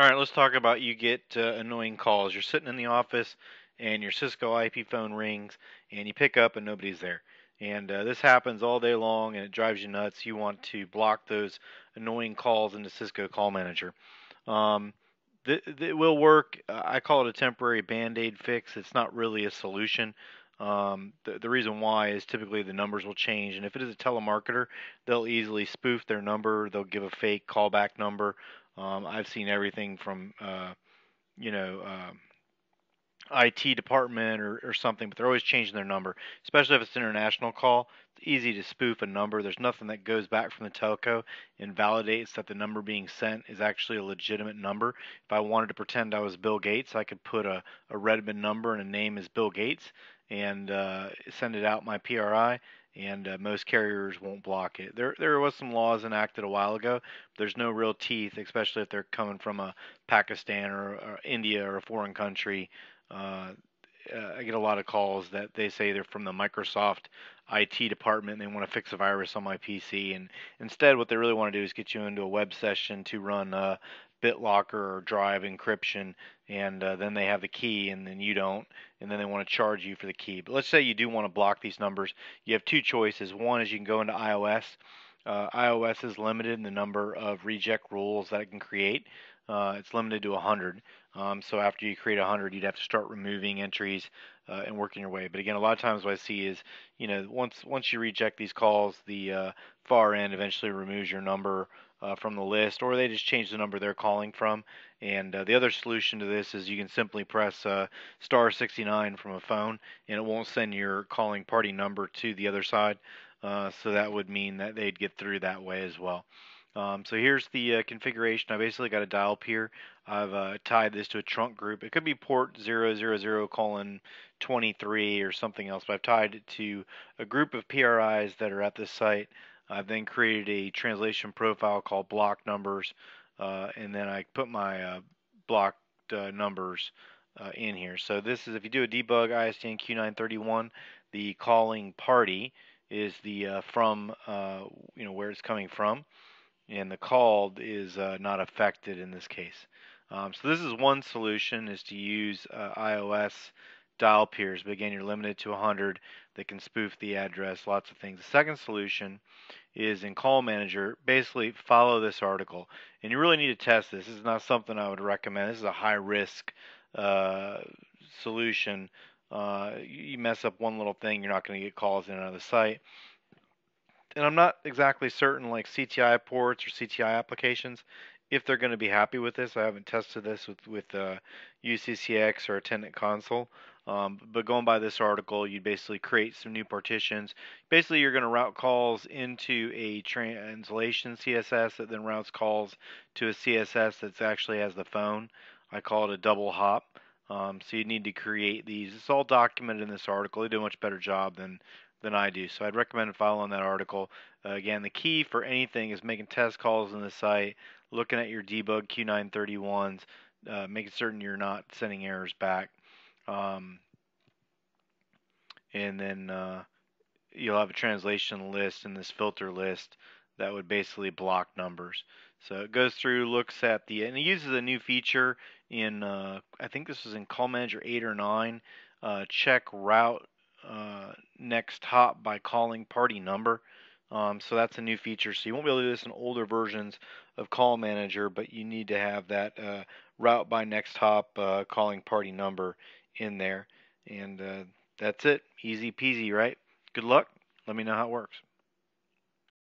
All right, let's talk about you get uh, annoying calls. You're sitting in the office and your Cisco IP phone rings and you pick up and nobody's there. And uh, this happens all day long and it drives you nuts. You want to block those annoying calls in the Cisco Call Manager. Um, th- th- it will work. I call it a temporary band aid fix. It's not really a solution. Um, the, the reason why is typically the numbers will change, and if it is a telemarketer, they'll easily spoof their number. They'll give a fake callback number. Um, I've seen everything from, uh, you know, uh, IT department or, or something, but they're always changing their number, especially if it's an international call. It's easy to spoof a number. There's nothing that goes back from the telco and validates that the number being sent is actually a legitimate number. If I wanted to pretend I was Bill Gates, I could put a, a Redmond number and a name as Bill Gates and uh, send it out my PRI and uh, most carriers won't block it. There there was some laws enacted a while ago. There's no real teeth, especially if they're coming from a Pakistan or, or India or a foreign country. Uh, uh, I get a lot of calls that they say they're from the Microsoft IT department and they want to fix a virus on my PC. And instead, what they really want to do is get you into a web session to run BitLocker or Drive encryption, and uh, then they have the key, and then you don't, and then they want to charge you for the key. But let's say you do want to block these numbers. You have two choices. One is you can go into IOS. Uh, IOS is limited in the number of reject rules that it can create. Uh, it's limited to 100. Um, so after you create 100, you'd have to start removing entries uh, and working your way. But again, a lot of times what I see is, you know, once once you reject these calls, the uh, far end eventually removes your number uh, from the list, or they just change the number they're calling from. And uh, the other solution to this is you can simply press uh, star 69 from a phone, and it won't send your calling party number to the other side. Uh, so that would mean that they'd get through that way as well. Um, so here's the uh, configuration. I basically got a dial here. I've uh, tied this to a trunk group. It could be port 000 colon 23 or something else, but I've tied it to a group of PRIs that are at this site. I've then created a translation profile called block numbers, uh, and then I put my uh, blocked uh, numbers uh, in here. So this is if you do a debug ISDN Q931, the calling party is the from you know where it's coming from, and the called is not affected in this case. Um, so this is one solution is to use IOS dial peers, but again, you're limited to 100. They can spoof the address, lots of things. The second solution is in Call Manager, basically follow this article. And you really need to test this. This is not something I would recommend. This is a high risk uh, solution. Uh, you mess up one little thing, you're not going to get calls in the site. And I'm not exactly certain, like CTI ports or CTI applications, if they're going to be happy with this. I haven't tested this with with uh, UCCX or Attendant Console. Um, but going by this article, you'd basically create some new partitions. Basically, you're going to route calls into a translation CSS that then routes calls to a CSS that actually has the phone. I call it a double hop. Um, so you need to create these. It's all documented in this article. They do a much better job than than I do. So I'd recommend following that article. Uh, again, the key for anything is making test calls in the site, looking at your debug Q931s, uh, making certain you're not sending errors back. Um, and then uh, you'll have a translation list and this filter list that would basically block numbers. So it goes through, looks at the, and it uses a new feature in, uh, I think this is in Call Manager 8 or 9, uh, check route uh, next hop by calling party number. Um, so that's a new feature. So you won't be able to do this in older versions of Call Manager, but you need to have that uh, route by next hop uh, calling party number in there. And uh, that's it. Easy peasy, right? Good luck. Let me know how it works.